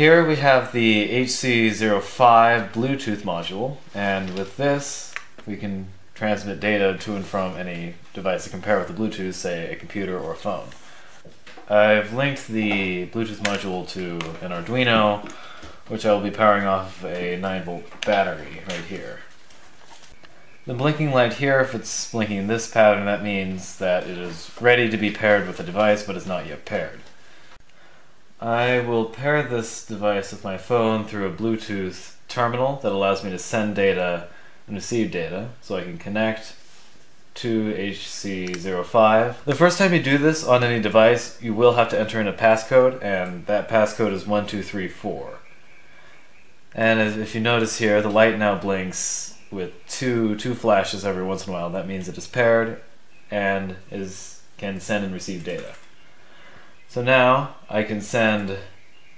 Here we have the HC05 Bluetooth module, and with this we can transmit data to and from any device to compare with the Bluetooth, say a computer or a phone. I've linked the Bluetooth module to an Arduino, which I will be powering off a 9 volt battery right here. The blinking light here, if it's blinking in this pattern, that means that it is ready to be paired with the device, but is not yet paired. I will pair this device with my phone through a Bluetooth terminal that allows me to send data and receive data, so I can connect to HC05. The first time you do this on any device, you will have to enter in a passcode, and that passcode is 1234. And if you notice here, the light now blinks with two two flashes every once in a while. That means it is paired and is can send and receive data. So now I can send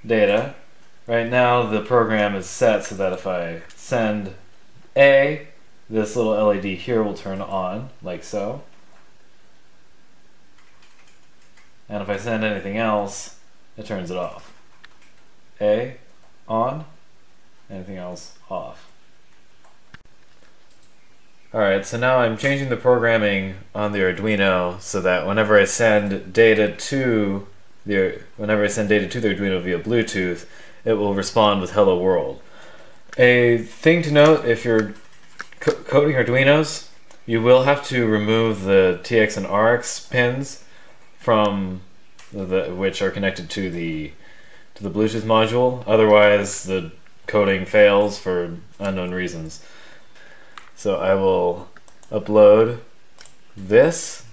data. Right now the program is set so that if I send A, this little LED here will turn on, like so. And if I send anything else, it turns it off. A, on, anything else, off. Alright, so now I'm changing the programming on the Arduino so that whenever I send data to whenever I send data to the Arduino via Bluetooth, it will respond with hello world. A thing to note if you're co coding Arduinos, you will have to remove the TX and RX pins from the which are connected to the to the Bluetooth module. Otherwise, the coding fails for unknown reasons. So I will upload this.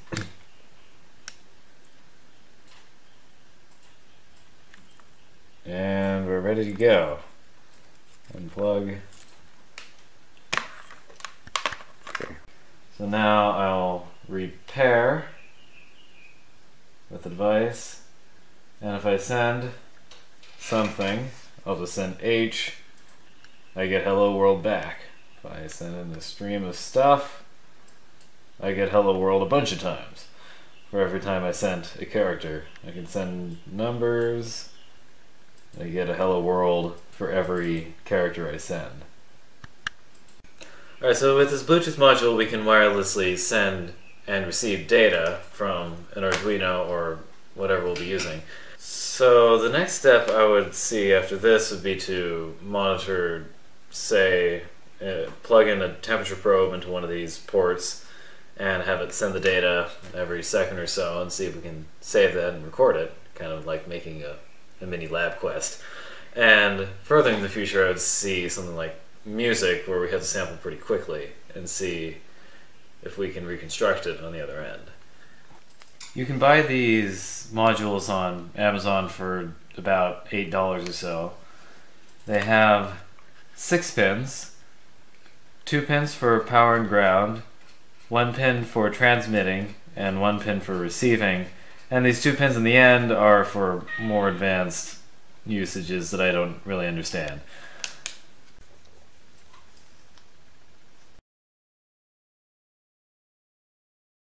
Ready to go. Unplug. Okay. So now I'll repair with the device. And if I send something, I'll just send H, I get hello world back. If I send in a stream of stuff, I get hello world a bunch of times. For every time I send a character. I can send numbers. I get a hello world for every character I send. Alright, so with this Bluetooth module we can wirelessly send and receive data from an Arduino or whatever we'll be using. So the next step I would see after this would be to monitor, say, uh, plug in a temperature probe into one of these ports and have it send the data every second or so and see if we can save that and record it, kind of like making a, a mini LabQuest. And further in the future, I would see something like music where we have to sample pretty quickly and see if we can reconstruct it on the other end. You can buy these modules on Amazon for about $8 or so. They have six pins, two pins for power and ground, one pin for transmitting, and one pin for receiving. And these two pins in the end are for more advanced usages that I don't really understand.